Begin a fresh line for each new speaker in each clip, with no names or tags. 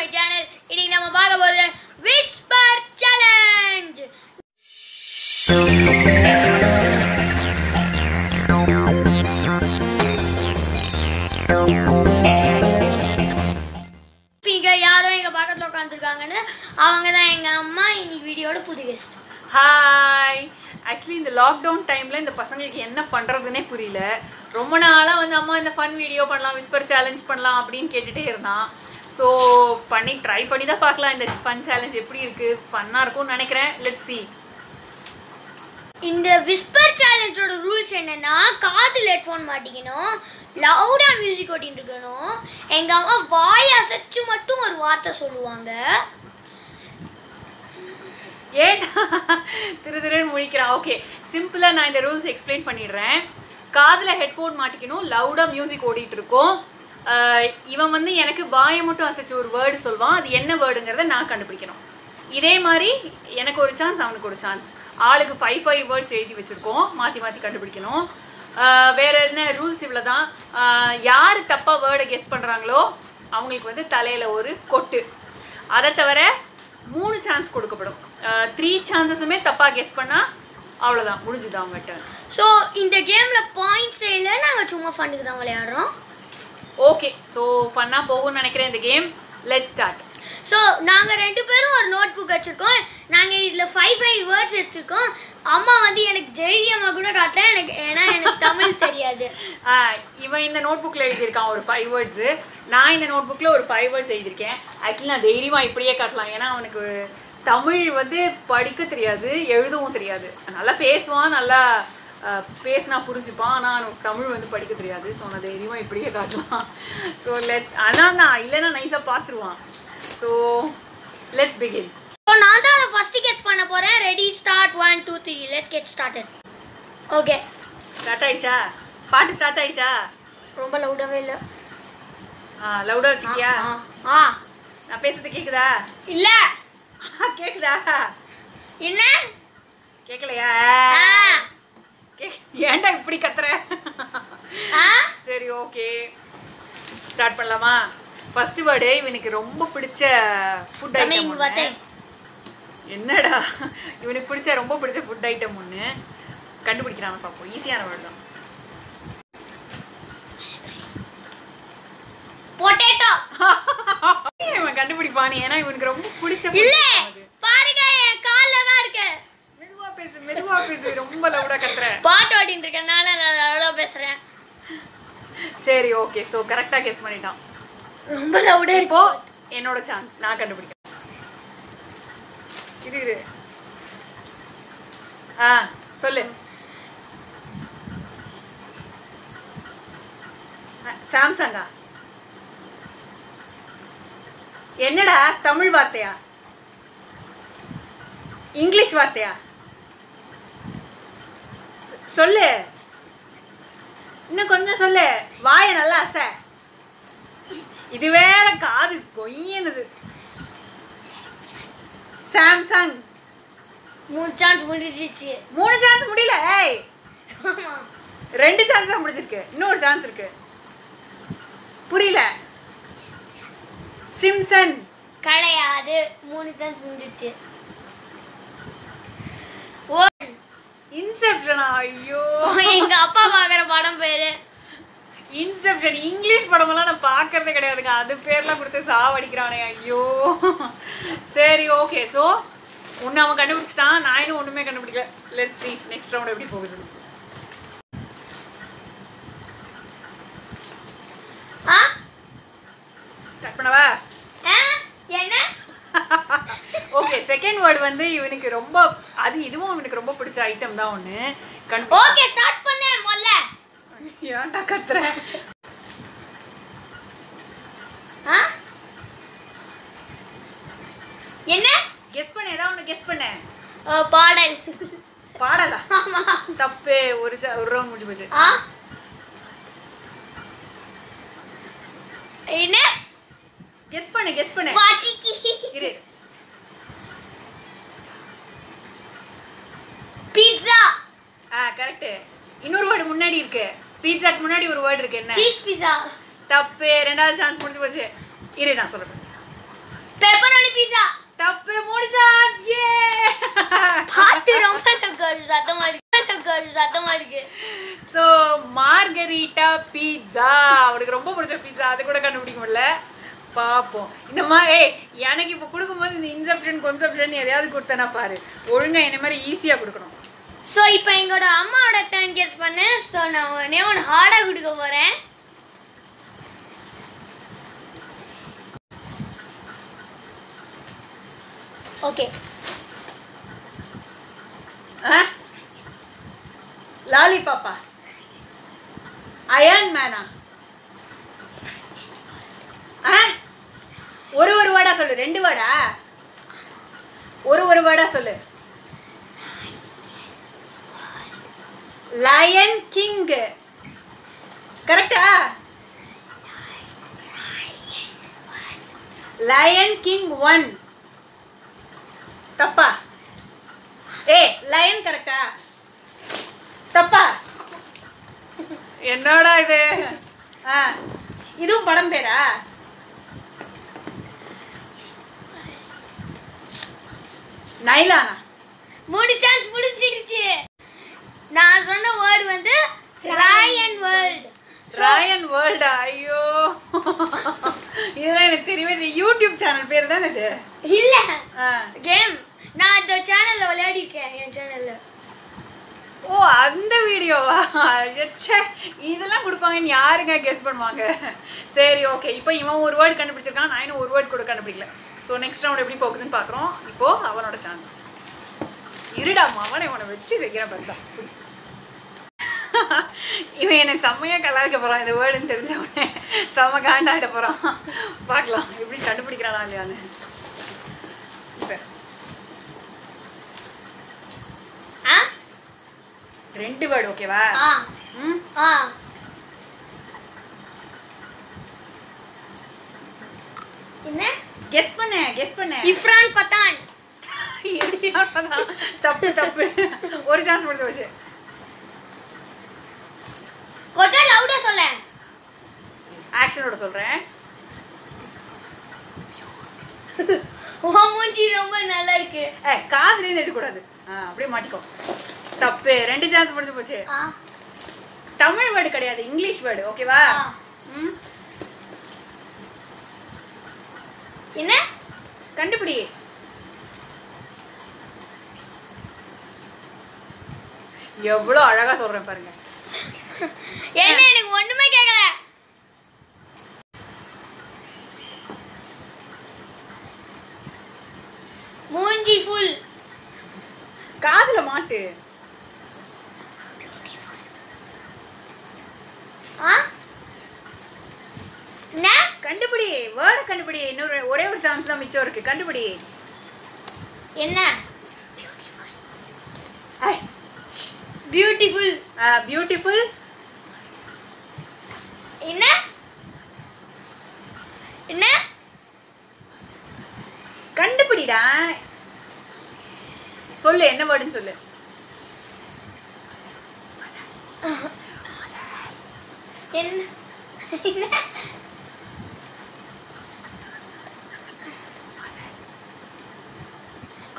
My channel இன்னைக்கு நம்ம பார்க்க போறது விஸ்பர் சேலஞ்ச் இங்க யாரோ எங்க பக்கத்துல உட்காந்துருக்காங்கன்னு அவங்க தான் எங்க அம்மா இன்னைக்கு வீடியோட புது கெஸ்ட்
ஹாய் ஆக்சுவலி இந்த லாக்டவுன் டைமில் இந்த பசங்களுக்கு என்ன பண்ணுறதுனே புரியல. ரொம்ப நாளாக வந்து அம்மா இந்த ஃபன் வீடியோ பண்ணலாம் விஸ்பர் சேலஞ்ச் பண்ணலாம் அப்படின்னு கேட்டுகிட்டே இருந்தான். ஸோ பண்ணி ட்ரை பண்ணி தான் பார்க்கலாம். இந்த ஃபன் சேலஞ்ச் எப்படி இருக்குது ஃபன்னாக இருக்கும்னு நினைக்கிறேன். லெட் சி
இந்த விஸ்பர் சேலஞ்சோட ரூல்ஸ் என்னன்னா காதில் ஹெட்ஃபோன் மாட்டிக்கணும் லவுடா மியூசிக் ஓட்டிட்டு இருக்கணும் எங்க அம்மா வாய் அசைச்சு மட்டும் ஒரு வார்த்தை சொல்லுவாங்க.
ஏன்? திரு திருன்னு முழிக்கிறான் ஓகே சிம்பிளாக நான் இந்த ரூல்ஸ் எக்ஸ்பிளைன் பண்ணிடுறேன். காதில் ஹெட்ஃபோன் மாட்டிக்கணும் லவுடாக மியூசிக் ஓடிட்டு இருக்கும் இவன் வந்து எனக்கு வாயை மட்டும் அசைச்சு ஒரு வேர்டு சொல்வான். அது என்ன வேர்டுங்கிறத நான் கண்டுபிடிக்கணும். இதே மாதிரி எனக்கு ஒரு சான்ஸ் அவனுக்கு ஒரு சான்ஸ் ஆளுக்கு ஃபைவ் ஃபைவ் வேர்ட்ஸ் எழுதி வச்சுருக்கோம். மாற்றி மாற்றி கண்டுபிடிக்கணும். வேற என்ன ரூல்ஸ் இவ்வளோ தான் யார் தப்பாக வேர்டை கெஸ் பண்ணுறாங்களோ அவங்களுக்கு வந்து தலையில் ஒரு கொட்டு. அதை தவிர மூணு சான்ஸ் கொடுக்கப்படும். த்ரீ சான்சஸுமே தப்பாக கெஸ் பண்ணால் அவ்வளோதான் முடிஞ்சுது அவங்ககிட்ட
ஸோ இந்த கேமில் பாயிண்ட்ஸ் இல்லை நாங்கள் சும்மா ஃபண்டுக்கு தான் விளையாடுறோம்?
ஓகே ஸோ ஃபன்னாக போகும்னு நினைக்கிறேன் இந்த கேம் லெட் ஸ்டார்ட்
ஸோ நாங்கள் ரெண்டு பேரும் ஒரு நோட் புக் வச்சுருக்கோம். நாங்கள் இதில் ஃபைவ் ஃபைவ் வேர்ட்ஸ் எடுத்திருக்கோம் அம்மா வந்து எனக்கு தைரியமாக கூட காட்டல. எனக்கு ஏன்னா எனக்கு தமிழ் தெரியாது.
இவன் இந்த நோட் புக்கில் எழுதியிருக்கான் ஒரு ஃபைவ் வேர்ட்ஸு நான் இந்த நோட் புக்கில் ஒரு ஃபைவ் வேர்ட்ஸ் எழுதியிருக்கேன். ஆக்சுவலி நான் தைரியமாக இப்படியே காட்டலாம். ஏன்னா அவனுக்கு தமிழ் வந்து படிக்க தெரியாது எழுதவும் தெரியாது. நல்லா பேசுவான் நல்லா பேசினா புரிஞ்சுப்பான் ஆனால் அவனுக்கு தமிழ் வந்து படிக்க தெரியாது. ஸோ நான் தைரியமாக இப்படியே காட்டலாம். ஸோ லெட் ஆனால் நான் இல்லைன்னா நைஸாக பார்த்துருவான். ஸோ லெட்ஸ் பிகின்
ஸோ நான் தான் ஃபஸ்ட்டு கெஸ் பண்ண போகிறேன் ready start one two three let get started okay
start ஆயிடுச்சா? பாட்டு ஸ்டார்ட் ஆயிடுச்சா?
ரொம்ப லவுடாகவே இல்லை.
ஆ லவுடாக வச்சுக்கியா
ஆ
நான் பேசுறது கேக்குதா?
இல்லை.
கேக்குதா?
என்ன?
கேட்கலையா கேக்- ஏன்டா இப்படி கத்துற? சரி ஓகே. ஸ்டார்ட் பண்ணலாமா? ஃபர்ஸ்ட் வேர்டு இவனுக்கு ரொம்ப பிடிச்ச ஃபுட் ஐட்டம் என்னடா? இவனுக்கு பிடிச்ச ரொம்ப பிடிச்ச ஃபுட் ஐட்டம் ஒன்று கண்டுபிடிக்கிறான் பார்ப்போம் ஈஸியான வேர்டு தான்.
பொட்டேட்டோ
இவன் கண்டுபிடிப்பான்? ஏன்னா இவனுக்கு ரொம்ப பிடிச்ச
இல்ல. பாருங்க கால்ல தான் இருக்கு.
பேசு மெதுவா பேசு ரொம்ப லவுடா கத்துற.
பாட்டு ஓட்டின்னு இருக்கனால நான் அவ்வளோ பேசுறேன்.
சரி ஓகே ஸோ கரெக்டாக கெஸ் பண்ணிட்டான்.
ரொம்ப லவுடா
இப்போ என்னோட சான்ஸ் நான் கண்டுபிடிக்கிறேன். இரு இரு. ஆ சொல்லு. சாம்சங்கா? என்னடா தமிழ் வார்த்தையா? இங்கிலீஷ் வார்த்தையா? சொ- சொல்லு. இன்னும் கொஞ்சம் சொல்லு. வாயை நல்லா அசை. இது வேற காது கொய்யனுது. சாம்சங்.
மூணு சான்ஸ் முடிஞ்சிச்சு.
மூணு சான்ஸ் முடியல. ஏய். ரெண்டு சான்ஸ் தான் முடிஞ்சிருக்கு. இன்னொரு சான்ஸ் இருக்கு. புரியல. சிம்சன்.
கிடையாது. மூணு சான்ஸ் முடிஞ்சிச்சு ஓ
இன்செப்ஷனா ஐயோ.
எங்க அப்பா பாக்குற படம் பேரு.
இன்செப்ஷன் இங்கிலீஷ் படமெல்லாம் நான் பார்க்கறதே கிடையாதுங்க. அது பேர்லாம் கொடுத்து சாவடிக்கிறானே ஐயோ. சரி ஓகே ஸோ ஒன்று அவன் கண்டுபிடிச்சிட்டான். நான் இன்னும் ஒன்றுமே கண்டுபிடிக்கல. லெட்ஸ் see நெக்ஸ்ட் ரவுண்ட் எப்படி போகுது? ஸ்டார்ட் பண்ணவா?
என்ன?
ஓகே செகண்ட் வேர்டு வந்து இவனுக்கு ரொம்ப அது இதுவும் இவனுக்கு ரொம்ப பிடிச்ச ஐட்டம் தான் ஒன்று
ஓகே ஸ்டார்ட் பண்ணு முதல்ல.
ஏன்டா கத்துற?
ஆ? என்ன?
கெஸ் பண்ண ஏதாவது ஒன்று கெஸ் பண்ண.
பாடல்.
பாடலா?
ஆமா.
தப்பு ஒரு ஒரு ரவுண்ட் முடிஞ்சு போச்சு.
என்ன?
கெஸ் பண்ணு கெஸ் பண்ணு. இரு. வேர்டு முன்னாடி இருக்கு. பீட்சாக்கு முன்னாடி ஒரு வேர்டு இருக்கு. என்ன?
சீஸ் பீஸா
தப்பு. ரெண்டாவது சான்ஸ் முடிஞ்சு போச்சு. இரு நான் சொல்றேன்.
பீஸா
தப்பு. மூணு சான்ஸ் ஏ
பாட்டு ரொம்ப சத்தமா இருக்கு. சத்தமா இருக்கு.
ஸோ மார்கரிட்டா பீட்சா அவனுக்கு ரொம்ப பிடிச்ச பீட்சா அது கூட கண்டுபிடிக்க முடியல. பார்ப்போம் இந்த மாதிரி எனக்கு இப்போ கொடுக்கும்போது இந்த இன்செப்ஷன் கொன்செப்ஷன் எதையாவது கொடுத்தேனா பாரு. ஒழுங்கா என்ன மாதிரி ஈஸியாக கொடுக்கணும்.
ஸோ இப்போ எங்களோட அம்மாவோட டர்ன் கேஸ் பண்ணேன் ஸோ நான் உடனே ஒன்று ஹார்டாக கொடுக்க போகிறேன் ஓகே
லாலி பாப்பா. அயன் மேனா? ஒரு ஒரு வேர்டா சொல்லு. ரெண்டு வேர்டா? ஒரு ஒரு வேர்டா சொல்லு. லயன் கிங் கரெக்டா லயன் கிங் ஒன் தப்பா? ஏ லயன் கரெக்டா தப்பா? என்னடா இது? ஆ இதுவும் படம் பேரா? நைலானா?
மூணு சான்ஸ் முடிஞ்சிடுச்சு. நான் சொன்ன வேர்டு வந்து ராயன் வேர்ல்ட்
ராயன் வேர்ல்டா ஐயோ. இதெல்லாம் எனக்கு தெரியவே யூடியூப் சேனல் பேர் தானே இது?
இல்ல.
ஆ.
கேம் நான் இந்த சேனல்ல விளையாடி இருக்கேன் என் சேனல்ல
ஓ அந்த வீடியோவா? ச்சே இதெல்லாம் கொடுப்பாங்கன்னு யாருங்க கெஸ் பண்ணுவாங்க? சரி ஓகே இப்போ இவன் ஒரு வேர்டு கண்டுபிடிச்சிருக்கான் நான் இன்னும் ஒரு வேர்டு கூட கண்டுபிடிக்கல. ஸோ நெக்ஸ்ட் ரவுண்ட் எப்படி போகுதுன்னு பார்க்குறோம். இப்போ அவனோட சான்ஸ் இருடா அவனை இவனை வச்சு செய்கிறேன் பார்த்தா இவன் என்னை செம்மையாக கலாய்க்க போகிறான் இந்த வேர்டுன்னு தெரிஞ்ச உடனே செம்ம காண்டாயிட போகிறான் பார்க்கலாம். எப்படி கண்டுபிடிக்கிறானா இல்லையான்னு. இப்போ.
ஆ?
ரெண்டு வேர்டு ஓகேவா ம்?
ஆ. என்ன?
கெஸ் பண்ண கெஸ் பண்ண.
இஃப்ரான் பத்தான்
தப்பு தப்பு. ஒரு சான்ஸ் முடிஞ்சு போச்சு
கொஞ்சம் லவுடா சொல்ல
ஆக்ஷனோட சொல்றேன்.
உன் மூஞ்சி ரொம்ப நல்லா இருக்கு.
ஏ காதுலேருந்து எடுக்கக்கூடாது. ஆ அப்படியே மாட்டிக்கோ. தப்பு. ரெண்டு சான்ஸ் முடிஞ்சு போச்சு. தமிழ் வேர்டு கிடையாது இங்கிலீஷ் வேர்டு ஓகேவா. ம்.
என்ன?
கண்டுபிடி. எவ்வளோ அழகா சொல்றேன் பாருங்க.
என்ன எனக்கு ஒண்ணுமே கேட்கல மூஞ்சி ஃபுல்
காதுல மாட்டு. கண்டுபிடி. வேர்டை கண்டுபிடி. இன்னொரு ஒரே ஒரு சான்ஸ் தான் மிச்சம் இருக்கு. கண்டுபிடி.
என்ன? பியூட்டிஃபுல்
பியூட்டிஃபுல்
என்ன? என்ன?
கண்டுபிடிடா. சொல்லு என்ன வேர்டுன்னு சொல்லு.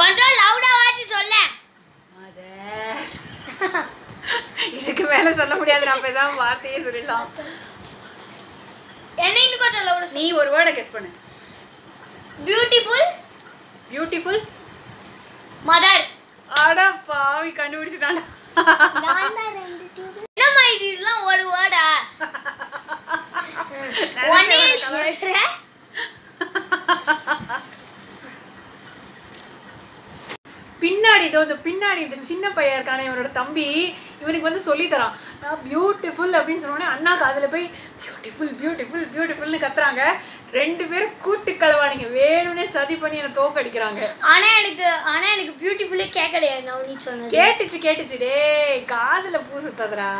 கொஞ்சம் லவுடா வாசி சொல்ல.
இதுக்கு மேல சொல்ல முடியாது நான் பேசாம வார்த்தையே சொல்லிடலாம்.
என்ன இன்னும் கொஞ்சம் லவுடா
நீ ஒரு வேர்டை கெஸ் பண்ணு.
பியூட்டிஃபுல்
பியூட்டிஃபுல்
மதர்
அட பாவி கண்டுபிடிச்சிட்டான்
என்னம்மா இது? இதெல்லாம் ஒரு வேர்டா ஒன்னே
பின்னாடி இதோ இந்த பின்னாடி இந்த சின்ன பையன் இருக்கானே இவனோட தம்பி இவனுக்கு வந்து சொல்லி தரான் நான் பியூட்டிஃபுல் அப்படின்னு சொன்னோடனே அண்ணா காதுல போய் பியூட்டிஃபுல் பியூட்டிஃபுல் பியூட்டிஃபுல்னு கத்துறாங்க. ரெண்டு பேரும் கூட்டு கலவானிங்க. வேணும்னே சதி பண்ணி என்னை தோக்கடிக்கிறாங்க.
ஆனா எனக்கு ஆனா எனக்கு பியூட்டிஃபுல்லே கேட்கலையா நான் நீ சொன்னது.
கேட்டுச்சு கேட்டுச்சு. டேய் காதுல பூ சுத்தாதடா.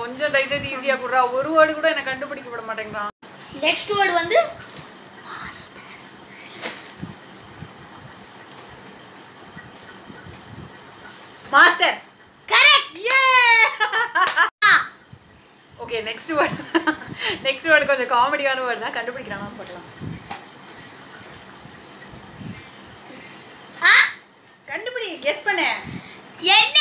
கொஞ்சம் தயவுசெய்து ஈஸியா குடுறா. ஒரு வேர்டு கூட என்ன கண்டுபிடிக்க விட மாட்டேங்கிறான்.
நெக்ஸ்ட் வேர்டு வந்து
மாஸ்டர்
கரெக்ட்
ஏ okay next word next word கொஞ்சம் காமெடியான வேர்டு தான். கண்டுபிடிக்கிறானா
போடலாம் கண்டுபிடி
கெஸ் பண்ண. என்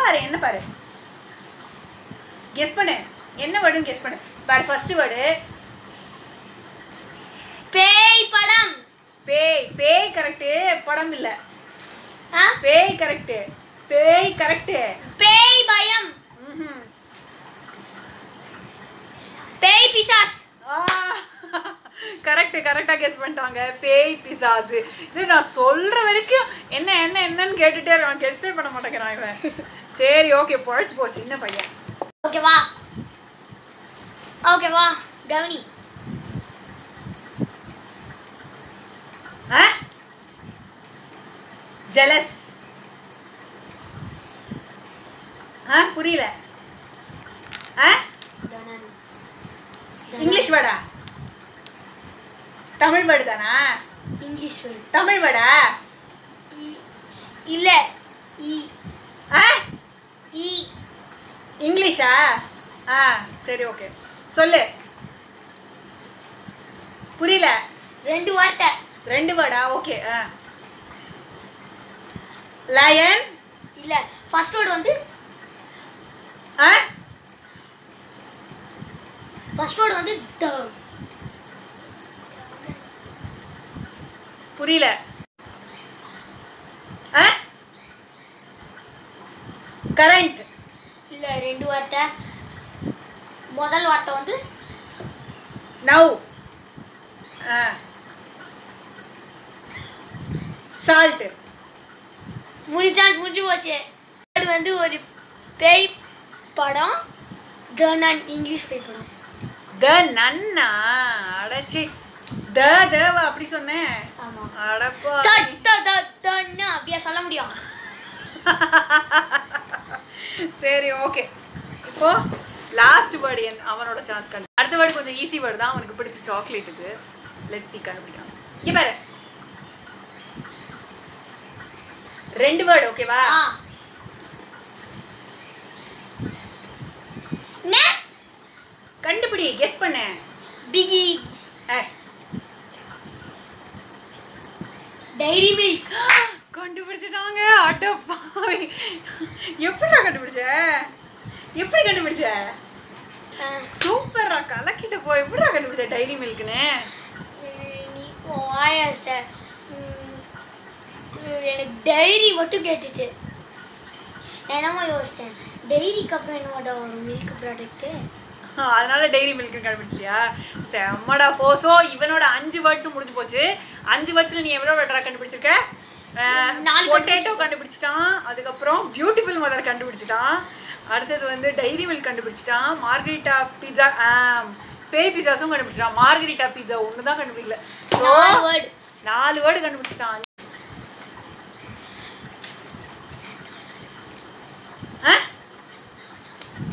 பாரு என்ன பாரு? கெஸ் பண்ணு. என்ன வேர்டுன்னு கெஸ் பண்ணு. பாரு ஃபர்ஸ்ட் வேர்டு
பேய் படம்.
பேய். பேய் கரெக்ட் படம் இல்ல. பேய் கரெக்ட் பேய் கரெக்ட்
பேய் பயம். பேய் பிசாஸ்.
கரெக்ட் கரெக்டாக கெஸ் பண்ணிட்டாங்க. பேய் பிசாசு இது நான் சொல்ற வரைக்கும் என்ன என்ன என்னன்னு கேட்டுட்டே இருக்கான். கெஸ்ஸே பண்ண மாட்டேங்கிறான் இவன். சரி ஓகே பொழைச்சு போச்சு சின்ன பையன்.
ஓகேவா ஓகேவா கவனி.
ஜெலஸ் ஆ புரியல. ஆ? இங்கிலீஷ் வேர்டா? தமிழ் வேர்டு தானா?
English word.
தமிழ் வேர்டா?
இல்ல இ.
ஆ?
இ.
இங்கிலீஷா? ஆ சரி ஓகே. சொல்லு. புரியல?
ரெண்டு வார்த்தை.
ரெண்டு வேர்டா? ஓகே ஆ. லயன்
இல்ல ஃபர்ஸ்ட் வேர்டு வந்து
ஆ?
ஃபர்ஸ்ட் வேர்டு வந்து த
புரியல ஆ கரண்ட்.
இல்ல ரெண்டு வார்த்தை. முதல் வார்த்தை வந்து
நவ். ஆ. சால்ட்
மூணு சான்ஸ் முடிஞ்சு போச்சு. அது வந்து ஒரு பேய் படம். த நான் இங்கிலீஷ் பேய் படம்.
த நன்னா? அடச்சி. த தேவ அப்படி சொன்னேன்.
ஆமா.
அடப்பா
த த த தன்னு அப்படியே சொல்ல முடியும்?
சரி ஓகே இப்போ லாஸ்ட் வேர்டு என் அவனோட சான்ஸ் கண்டு. அடுத்த வேர்டு கொஞ்சம் ஈஸி வேர்டு தான் அவனுக்கு பிடிச்ச சாக்லேட் இது. லெட் சி கண்டுபிடிக்கலாம். இங்க பாரு. ரெண்டு வேர்டு ஓகேவா கண்டுபிடி கெஸ் பண்ணு.
பிகி. டைரி மில்க்
கண்டுபிடிச்சிட்டாங்க. அடப்பாவி எப்படிடா கண்டுபிடிச்ச? எப்படி கண்டுபிடிச்ச? சூப்பரா கலக்கிட்டு போ. எப்படிடா கண்டுபிடிச்ச டைரி மில்க்னு
நீ வாயாஸ்ட எனக்கு டைரி மட்டும் கேட்டுச்சு. நான் என்னமா யோசித்தேன் டைரிக்கு அப்புறம் என்னமாடா வரும் மில்க் ப்ராடக்ட்டு
அதனால டைரி மில்க் கண்டுபிடிச்சியா? செம்மடா போ ஸோ இவனோட அஞ்சு வேர்ட்ஸும் முடிஞ்சு போச்சு. அஞ்சு வேர்ட்ஸ்ல நீ எவ்வளோ வெட்டரா கண்டுபிடிச்சிருக்க?
நாலு
பொட்டேட்டோ கண்டுபிடிச்சிட்டான். அதுக்கப்புறம் பியூட்டிஃபுல் மதர் கண்டுபிடிச்சிட்டான். அடுத்தது வந்து டைரி மில்க் கண்டுபிடிச்சிட்டான். மார்கரிட்டா பீட்சா பேய் பிசாஸும் கண்டுபிடிச்சிட்டான். மார்கரிட்டா பீட்சா ஒன்று தான் கண்டுபிடிக்கல. ஸோ
நாலு வேர்டு
நாலு வேர்டு கண்டுபிடிச்சிட்டான்?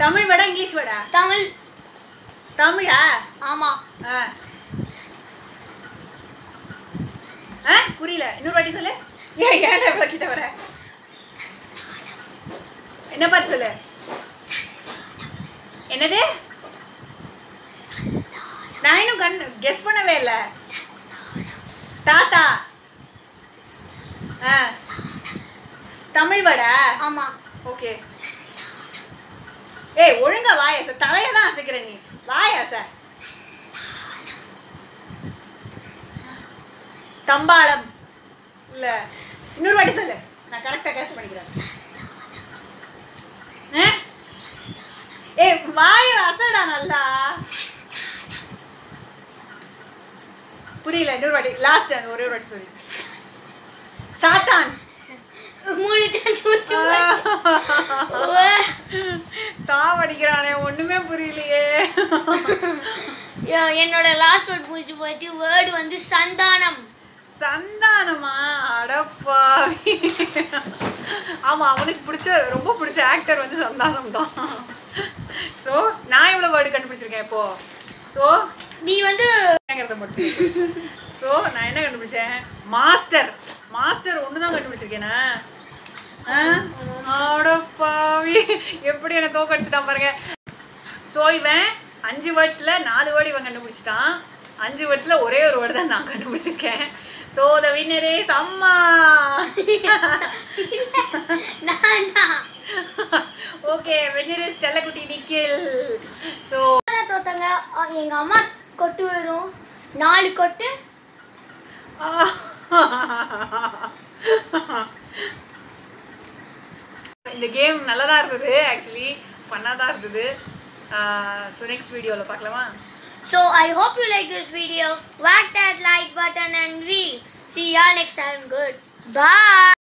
தமிழ் வேடா இங்கிலீஷ் வேடா?
தமிழ்.
தமிழா?
ஆமாம்
ஆ ஆ புரியல. இன்னொரு வாட்டி சொல்லு. ஏன் ஏன்டா இவ்வளோ கிட்ட வர? என்ன பார்த்து சொல்லு? என்னது? நான் இன்னும் கண் கெஸ் பண்ணவே இல்லை. தாத்தா. ஆ. தமிழ் வடா?
ஆமாம்
ஓகே ஏய் ஒழுங்கா வாயாச தலைய தான் அசைக்கிற நீ. வாயாச தம்பாளம். இல்ல. இன்னொரு வாட்டி சொல்லு. நான் கரெக்டா கேட்ச் பண்ணிக்கிறேன்? ஏய் வாய அசடா நல்லா. புரியல இன்னொரு வாட்டி. லாஸ்ட் ஒரே ஒரு வாட்டி சொல்லு. சாத்தான்.
மூணு
சாவடிக்கிறானே ஒண்ணுமே புரியலையே.
என்னோட லாஸ்ட் வேர்ட் முடிச்சு போச்சு. வேர்டு வந்து சந்தானம்.
சந்தானமா? அடப்பாவி ஆமா அவனுக்கு பிடிச்ச ரொம்ப பிடிச்ச ஆக்டர் வந்து சந்தானம் தான். ஸோ நான் எவ்வளோ வேர்டு கண்டுபிடிச்சிருக்கேன் இப்போ? ஸோ
நீ வந்து
ஸோ நான் என்ன கண்டுபிடிச்சேன்? மாஸ்டர் மாஸ்டர் ஒன்று தான் கண்டுபிடிச்சிருக்கேனா ஆ? அடப்பாவி எப்படி என்ன தோக்கடிச்சிட்டான் பாருங்க. ஸோ இவன் அஞ்சு வேர்ட்ஸில் நாலு வேர்டு இவன் கண்டுபிடிச்சிட்டான். அஞ்சு வேர்ட்ஸில் ஒரே ஒரு வேர்டு தான் நான் கண்டுபிடிச்சிருக்கேன். ஸோ த வின்னரே அம்மா
நான்? தான்
ஓகே வின்னரே செல்லக்குட்டி நிக்கில். ஸோ
தோத்தாங்க அ, எங்க அம்மா கொட்டு வரும். நாலு கொட்டு.
இந்த கேம் நல்லா தான் இருந்தது ஆக்சுவலி ஃபன்னாக தான் இருந்தது. ஸோ நெக்ஸ்ட் வீடியோவில் பார்க்கலாமா?
So I hope you like this video. Whack that like button and we see y'all next time. Good. Bye.